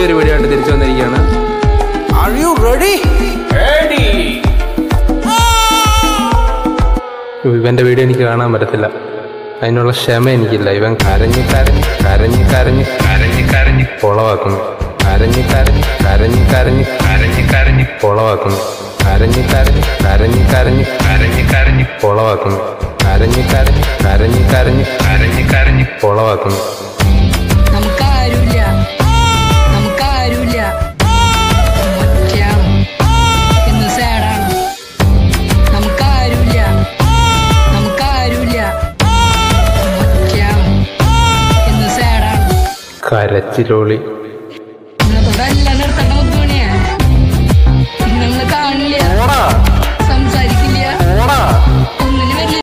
പുതിയൊരു വീഡിയോ തിരിച്ചു വന്നിരിക്കുകയാണ് ആർ യു റെഡി വീഡിയോ എനിക്ക് കാണാൻ പറ്റത്തില്ല അതിനുള്ള ക്ഷമ എനിക്കില്ല ഇവൻ കരഞ്ഞു കരഞ്ഞു കരഞ്ഞു കരഞ്ഞു കരഞ്ഞു കരഞ്ഞു കൊളവാക്കുന്നു കരഞ്ഞു കരഞ്ഞു കരഞ്ഞു കരഞ്ഞു കരഞ്ഞു കരഞ്ഞു കൊളവാക്കുന്നു കരഞ്ഞു കരഞ്ഞു കരഞ്ഞു കരഞ്ഞു കരഞ്ഞു കരഞ്ഞു കൊളവാക്കുന്നു കരഞ്ഞു കരഞ്ഞു കരഞ്ഞു കരഞ്ഞു കരഞ്ഞു കരഞ്ഞ് കൊളവാക്കുന്നു കരച്ചിലോളി